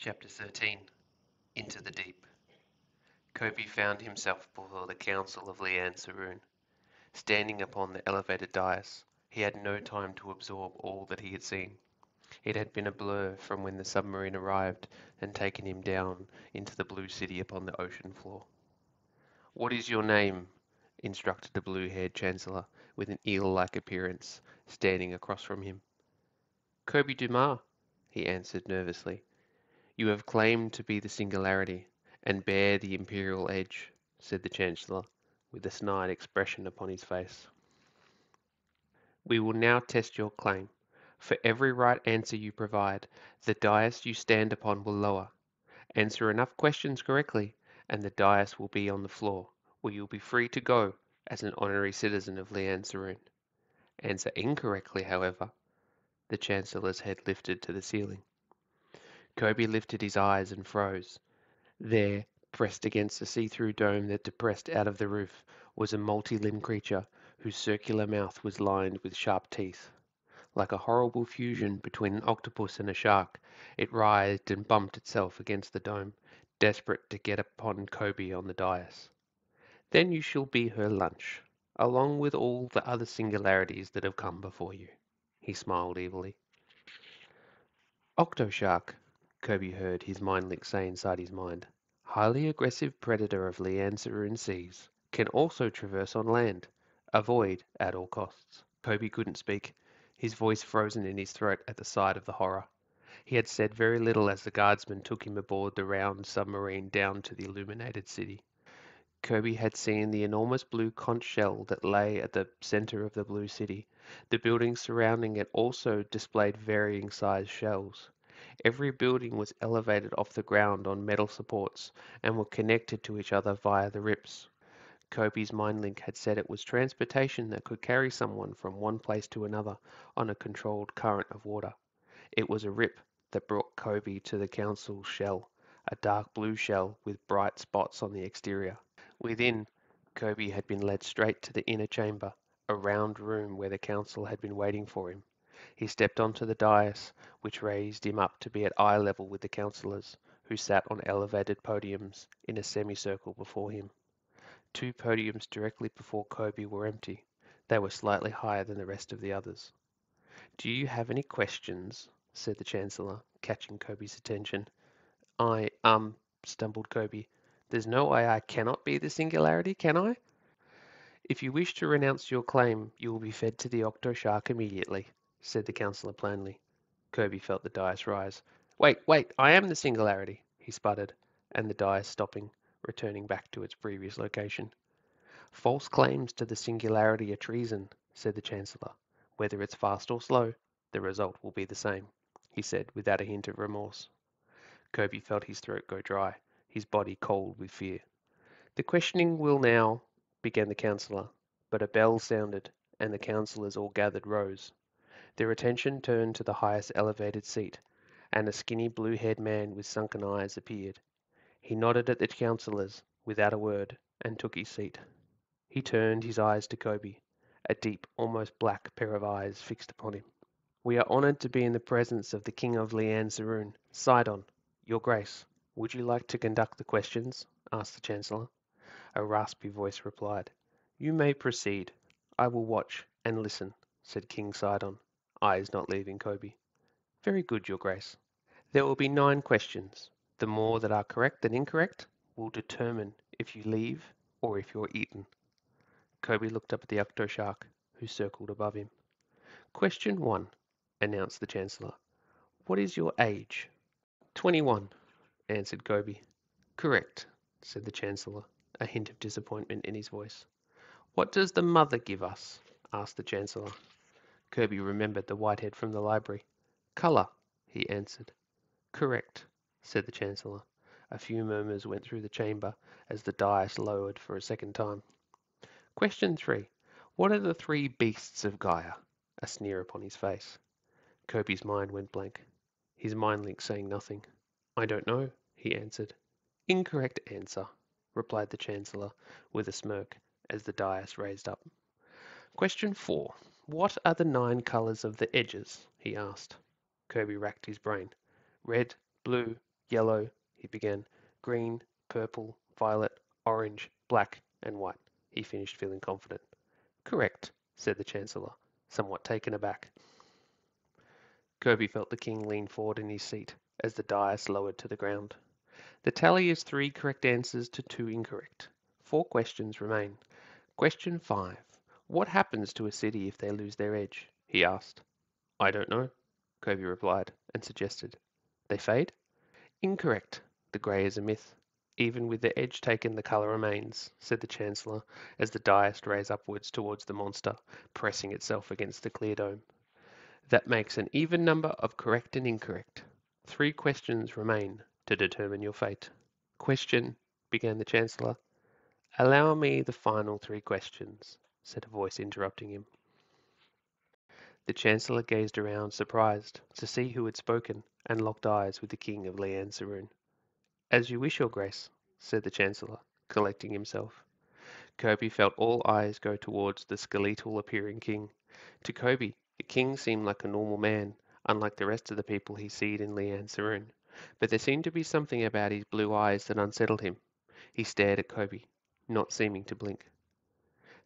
Chapter 13 Into the Deep Koby found himself before the council of Lian Saroon. Standing upon the elevated dais, he had no time to absorb all that he had seen. It had been a blur from when the submarine arrived and taken him down into the blue city upon the ocean floor. What is your name? instructed the blue-haired chancellor with an eel-like appearance, standing across from him. Koby Dumas, he answered nervously. You have claimed to be the singularity, and bear the imperial edge, said the Chancellor, with a snide expression upon his face. We will now test your claim. For every right answer you provide, the dais you stand upon will lower. Answer enough questions correctly, and the dais will be on the floor, where you will be free to go as an honorary citizen of Lian Saroon. Answer incorrectly, however. The Chancellor's head lifted to the ceiling. Koby lifted his eyes and froze. There, pressed against the see-through dome that depressed out of the roof, was a multi-limbed creature whose circular mouth was lined with sharp teeth. Like a horrible fusion between an octopus and a shark, it writhed and bumped itself against the dome, desperate to get upon Koby on the dais. Then you shall be her lunch, along with all the other singularities that have come before you. He smiled evilly. Octoshark, Koby heard his mind link say inside his mind. Highly aggressive predator of Leanzaroon seas. Can also traverse on land. Avoid at all costs. Koby couldn't speak, his voice frozen in his throat at the sight of the horror. He had said very little as the guardsmen took him aboard the round submarine down to the illuminated city. Koby had seen the enormous blue conch shell that lay at the center of the blue city. The buildings surrounding it also displayed varying sized shells. Every building was elevated off the ground on metal supports and were connected to each other via the rips. Koby's MindLink had said it was transportation that could carry someone from one place to another on a controlled current of water. It was a rip that brought Koby to the council's shell, a dark blue shell with bright spots on the exterior. Within, Koby had been led straight to the inner chamber, a round room where the council had been waiting for him. He stepped onto the dais, which raised him up to be at eye level with the councillors, who sat on elevated podiums in a semicircle before him. Two podiums directly before Koby were empty. They were slightly higher than the rest of the others. Do you have any questions? said the Chancellor, catching Koby's attention. I, um, stumbled Koby. There's no way I cannot be the singularity, can I? If you wish to renounce your claim, you will be fed to the Octoshark immediately said the councillor plainly. Koby felt the dais rise. Wait, wait, I am the singularity, he sputtered, and the dais stopping, returning back to its previous location. False claims to the singularity are treason, said the Chancellor. Whether it's fast or slow, the result will be the same, he said without a hint of remorse. Koby felt his throat go dry, his body cold with fear. The questioning will now, began the councillor, but a bell sounded, and the councillors all gathered rose. Their attention turned to the highest elevated seat, and a skinny blue-haired man with sunken eyes appeared. He nodded at the councillors without a word and took his seat. He turned his eyes to Koby, a deep, almost black pair of eyes fixed upon him. We are honoured to be in the presence of the King of Lian Saroon, Sidon, Your Grace. Would you like to conduct the questions? asked the Chancellor. A raspy voice replied. You may proceed. I will watch and listen, said King Sidon eyes not leaving Koby. Very good, Your Grace. There will be nine questions. The more that are correct than incorrect will determine if you leave or if you're eaten. Koby looked up at the Octoshark, who circled above him. Question one, announced the Chancellor. What is your age? Twenty-one, answered Koby. Correct, said the Chancellor, a hint of disappointment in his voice. What does the mother give us? asked the Chancellor. Koby remembered the whitehead from the library. Colour, he answered. Correct, said the Chancellor. A few murmurs went through the chamber as the dais lowered for a second time. Question three. What are the three beasts of Gaia? A sneer upon his face. Koby's mind went blank. His mind link saying nothing. I don't know, he answered. Incorrect answer, replied the Chancellor with a smirk as the dais raised up. Question four. What are the nine colors of the edges? he asked. Koby racked his brain. Red, blue, yellow, he began, green, purple, violet, orange, black, and white. He finished feeling confident. Correct, said the Chancellor, somewhat taken aback. Koby felt the king lean forward in his seat as the dais lowered to the ground. The tally is three correct answers to two incorrect. Four questions remain. Question five. What happens to a city if they lose their edge? he asked. I don't know, Koby replied, and suggested. They fade? Incorrect. The grey is a myth. Even with the edge taken, the colour remains, said the Chancellor, as the dais raised upwards towards the monster, pressing itself against the clear dome. That makes an even number of correct and incorrect. Three questions remain to determine your fate. Question, began the Chancellor. Allow me the final three questions, said a voice interrupting him. The Chancellor gazed around, surprised to see who had spoken, and locked eyes with the King of liansaroon. As you wish, Your Grace, said the Chancellor, collecting himself. Koby felt all eyes go towards the skeletal appearing king. To Koby, the king seemed like a normal man, unlike the rest of the people he seed in liansaroon. But there seemed to be something about his blue eyes that unsettled him. He stared at Koby, not seeming to blink.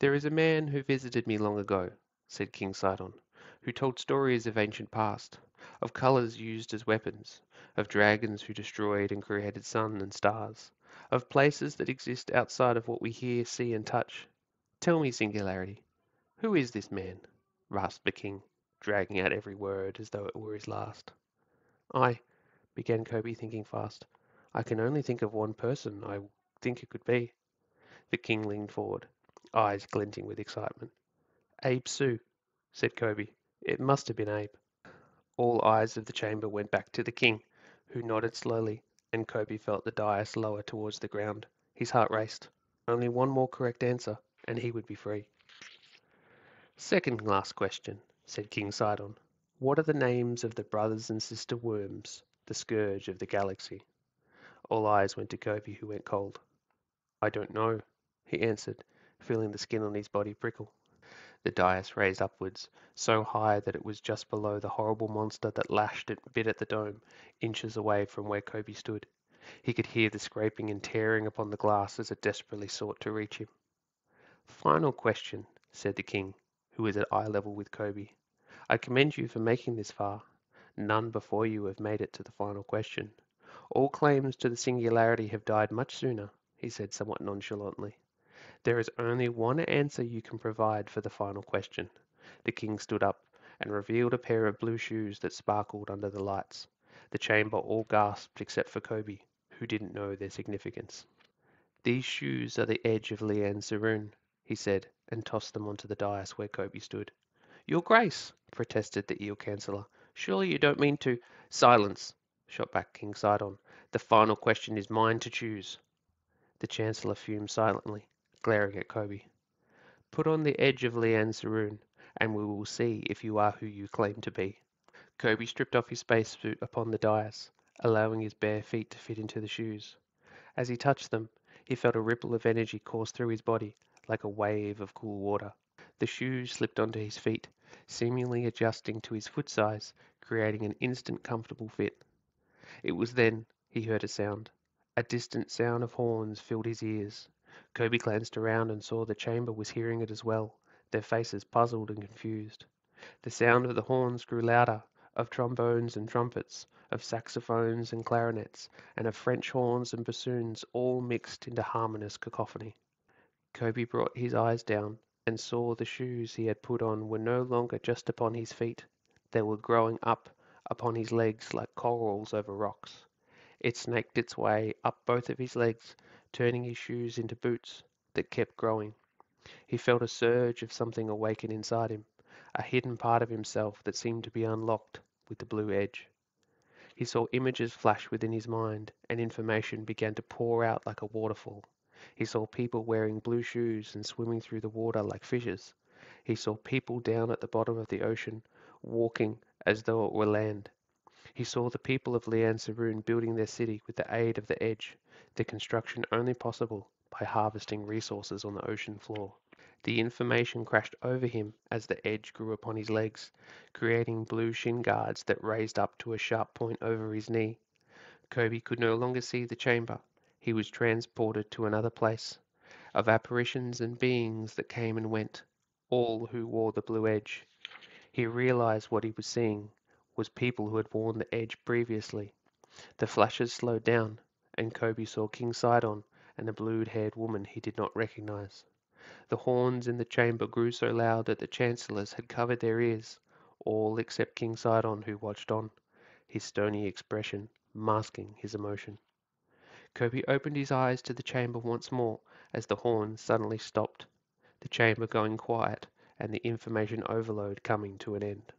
There is a man who visited me long ago, said King Sidon, who told stories of ancient past, of colors used as weapons, of dragons who destroyed and created sun and stars, of places that exist outside of what we hear, see, and touch. Tell me, Singularity, who is this man? rasped the king, dragging out every word as though it were his last. I, began Koby, thinking fast. I can only think of one person I think it could be. The king leaned forward, eyes glinting with excitement. Abe Sue, said Koby. It must have been Abe. All eyes of the chamber went back to the king, who nodded slowly, and Koby felt the dais lower towards the ground. His heart raced. Only one more correct answer, and he would be free. Second last question, said King Sidon. What are the names of the brothers and sister worms, the scourge of the galaxy? All eyes went to Koby, who went cold. I don't know, he answered, feeling the skin on his body prickle. The dais raised upwards, so high that it was just below the horrible monster that lashed and bit at the dome, inches away from where Koby stood. He could hear the scraping and tearing upon the glass as it desperately sought to reach him. Final question, said the king, who was at eye level with Koby. I commend you for making this far. None before you have made it to the final question. All claims to the singularity have died much sooner, he said somewhat nonchalantly. There is only one answer you can provide for the final question. The king stood up and revealed a pair of blue shoes that sparkled under the lights. The chamber all gasped except for Koby, who didn't know their significance. These shoes are the edge of Lian Saroon, he said, and tossed them onto the dais where Koby stood. Your Grace, protested the Eel Chancellor, surely you don't mean to... Silence, shot back King Sidon. The final question is mine to choose. The Chancellor fumed silently glaring at Koby. Put on the edge of Lian Saroon, and we will see if you are who you claim to be. Koby stripped off his spacesuit upon the dais, allowing his bare feet to fit into the shoes. As he touched them, he felt a ripple of energy course through his body, like a wave of cool water. The shoes slipped onto his feet, seemingly adjusting to his foot size, creating an instant comfortable fit. It was then he heard a sound. A distant sound of horns filled his ears. Koby glanced around and saw the chamber was hearing it as well, their faces puzzled and confused. The sound of the horns grew louder, of trombones and trumpets, of saxophones and clarinets, and of French horns and bassoons all mixed into harmonious cacophony. Koby brought his eyes down and saw the shoes he had put on were no longer just upon his feet. They were growing up upon his legs like corals over rocks. It snaked its way up both of his legs turning his shoes into boots that kept growing. He felt a surge of something awaken inside him, a hidden part of himself that seemed to be unlocked with the blue edge. He saw images flash within his mind, and information began to pour out like a waterfall. He saw people wearing blue shoes and swimming through the water like fishes. He saw people down at the bottom of the ocean, walking as though it were land. He saw the people of Lian Saroon building their city with the aid of the edge, the construction only possible by harvesting resources on the ocean floor. The information crashed over him as the edge grew upon his legs, creating blue shin guards that raised up to a sharp point over his knee. Koby could no longer see the chamber. He was transported to another place, of apparitions and beings that came and went, all who wore the blue edge. He realized what he was seeing was people who had worn the edge previously. The flashes slowed down, and Koby saw King Sidon and a blue-haired woman he did not recognize. The horns in the chamber grew so loud that the chancellors had covered their ears, all except King Sidon who watched on, his stony expression masking his emotion. Koby opened his eyes to the chamber once more as the horns suddenly stopped, the chamber going quiet and the information overload coming to an end.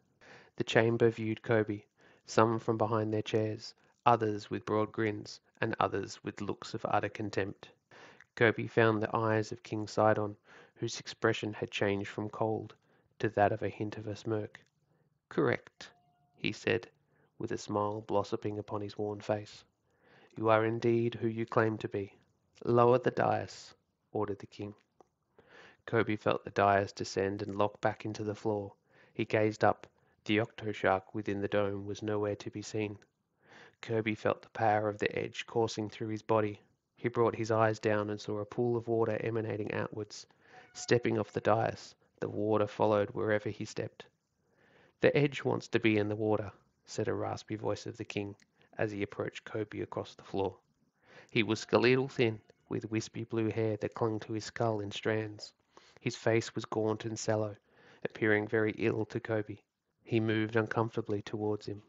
The chamber viewed Koby, some from behind their chairs, others with broad grins, and others with looks of utter contempt. Koby found the eyes of King Sidon, whose expression had changed from cold to that of a hint of a smirk. Correct, he said, with a smile blossoming upon his worn face. You are indeed who you claim to be. Lower the dais, ordered the king. Koby felt the dais descend and lock back into the floor. He gazed up. The octoshark within the dome was nowhere to be seen. Koby felt the power of the edge coursing through his body. He brought his eyes down and saw a pool of water emanating outwards. Stepping off the dais, the water followed wherever he stepped. The edge wants to be in the water, said a raspy voice of the king as he approached Koby across the floor. He was skeletal thin, with wispy blue hair that clung to his skull in strands. His face was gaunt and sallow, appearing very ill to Koby. He moved uncomfortably towards him.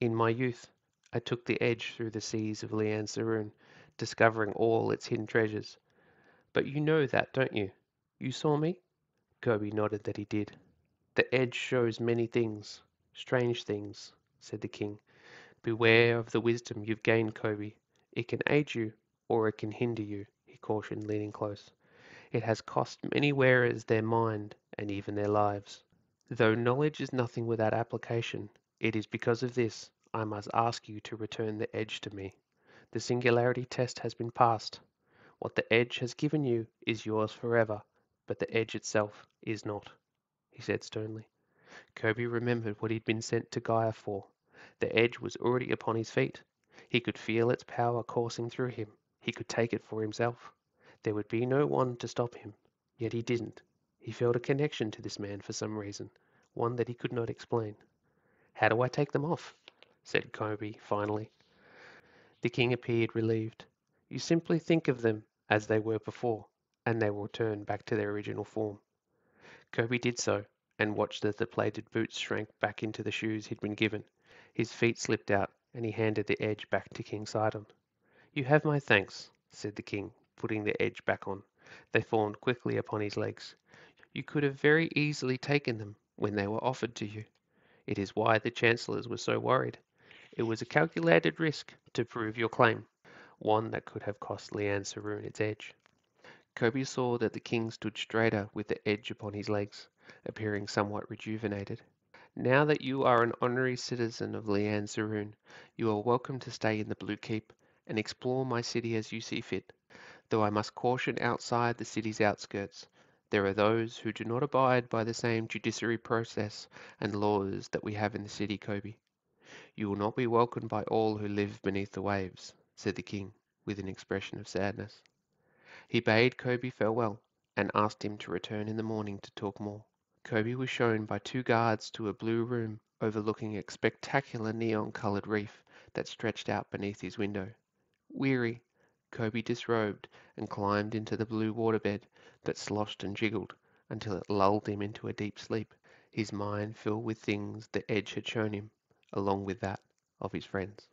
In my youth, I took the edge through the seas of Lian Saroon, discovering all its hidden treasures. But you know that, don't you? You saw me? Koby nodded that he did. The edge shows many things, Strange things, said the king. Beware of the wisdom you've gained, Koby. It can aid you, or it can hinder you, he cautioned, leaning close. It has cost many wearers their mind and even their lives. Though knowledge is nothing without application, it is because of this I must ask you to return the edge to me. The singularity test has been passed. What the edge has given you is yours forever, but the edge itself is not, he said sternly. Koby remembered what he'd been sent to Gaia for. The edge was already upon his feet. He could feel its power coursing through him. He could take it for himself. There would be no one to stop him. Yet he didn't. He felt a connection to this man for some reason, one that he could not explain. How do I take them off? said Koby finally. The king appeared relieved. You simply think of them as they were before, and they will turn back to their original form. Koby did so, and watched as the plated boots shrank back into the shoes he'd been given. His feet slipped out, and he handed the edge back to King Sidon. You have my thanks, said the king, putting the edge back on. They formed quickly upon his legs. You could have very easily taken them when they were offered to you. It is why the chancellors were so worried. It was a calculated risk to prove your claim, one that could have cost Lian Saroon its edge. Koby saw that the king stood straighter with the edge upon his legs appearing somewhat rejuvenated. Now that you are an honorary citizen of Lian Saroon, you are welcome to stay in the Blue Keep and explore my city as you see fit, though I must caution outside the city's outskirts. There are those who do not abide by the same judiciary process and laws that we have in the city, Koby. You will not be welcomed by all who live beneath the waves, said the king, with an expression of sadness. He bade Koby farewell and asked him to return in the morning to talk more. Koby was shown by two guards to a blue room overlooking a spectacular neon-colored reef that stretched out beneath his window. Weary, Koby disrobed and climbed into the blue waterbed that sloshed and jiggled until it lulled him into a deep sleep, his mind filled with things the Edge had shown him, along with that of his friends.